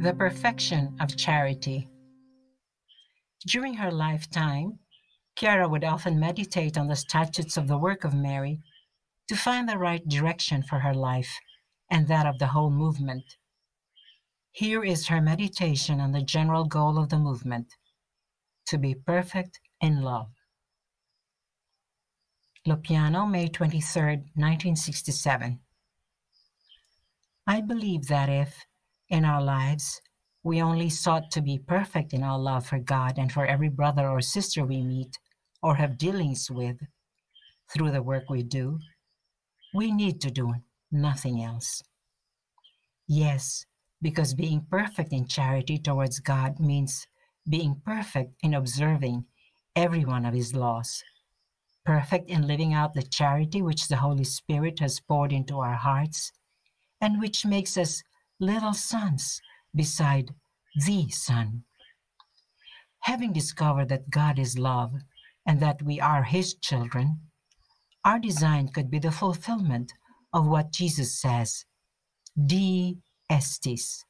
The perfection of charity. During her lifetime, Chiara would often meditate on the statutes of the work of Mary to find the right direction for her life and that of the whole movement. Here is her meditation on the general goal of the movement to be perfect in love. Loppiano, May 23, 1967. I believe that if, in our lives, we only sought to be perfect in our love for God and for every brother or sister we meet or have dealings with through the work we do. We need to do nothing else. Yes, because being perfect in charity towards God means being perfect in observing every one of His laws, perfect in living out the charity which the Holy Spirit has poured into our hearts, and which makes us little sons beside the Son. Having discovered that God is love and that we are His children, our design could be the fulfillment of what Jesus says Dii estis,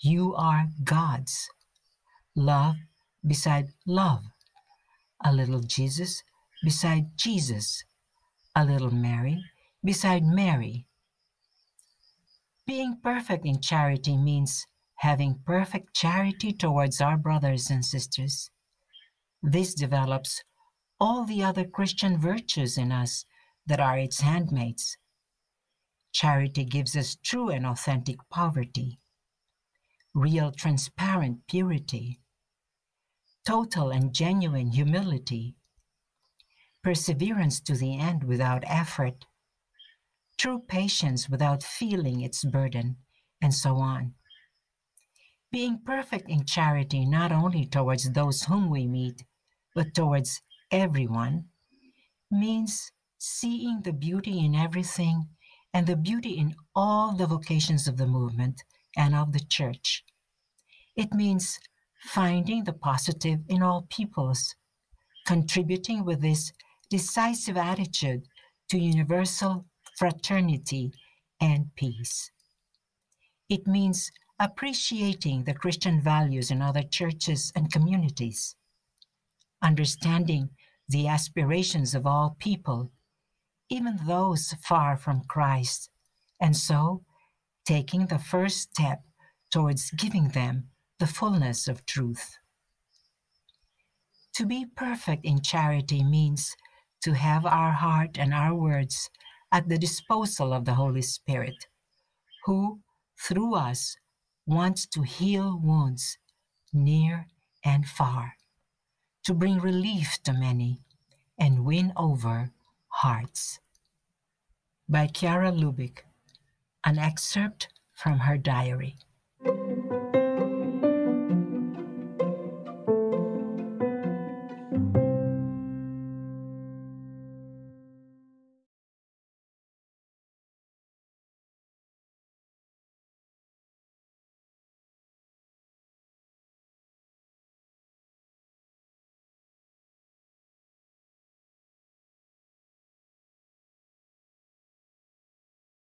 you are God's. Love beside love. A little Jesus beside Jesus. A little Mary beside Mary. Being perfect in charity means having perfect charity towards our brothers and sisters. This develops all the other Christian virtues in us that are its handmaids. Charity gives us true and authentic poverty, real transparent purity, total and genuine humility, perseverance to the end without effort, true patience without feeling its burden, and so on. Being perfect in charity not only towards those whom we meet, but towards everyone, means seeing the beauty in everything and the beauty in all the vocations of the movement and of the church. It means finding the positive in all peoples, contributing with this decisive attitude to universal fraternity and peace. It means appreciating the Christian values in other churches and communities, understanding the aspirations of all people, even those far from Christ, and so taking the first step towards giving them the fullness of truth. To be perfect in charity means to have our heart and our words at the disposal of the Holy Spirit, who, through us, wants to heal wounds near and far, to bring relief to many, and win over hearts. By Chiara Lubich, an excerpt from her diary.